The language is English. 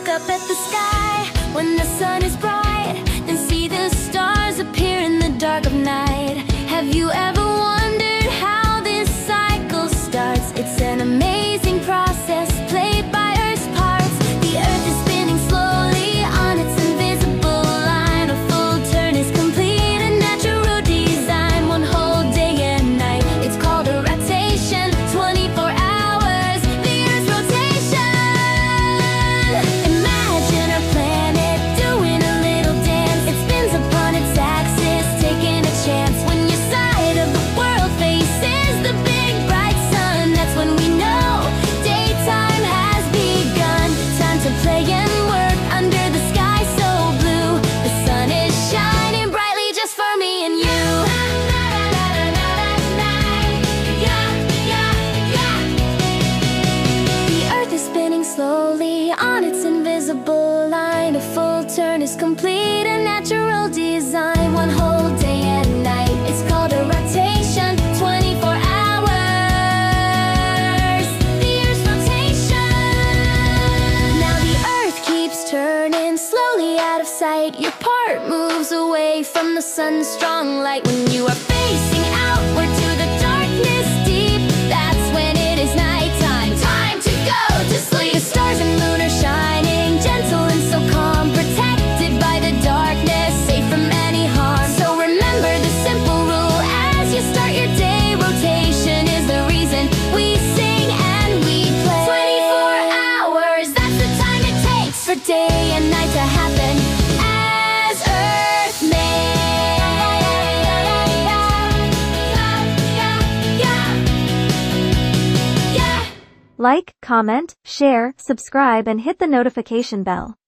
look up at the sky when the sun is bright and see the stars appear in the dark of night. Have you ever? the full turn is complete—a natural design. One whole day and night, it's called a rotation. 24 hours, the Earth's rotation. Now the Earth keeps turning slowly out of sight. Your part moves away from the sun's strong light. When you are facing Like, comment, share, subscribe and hit the notification bell.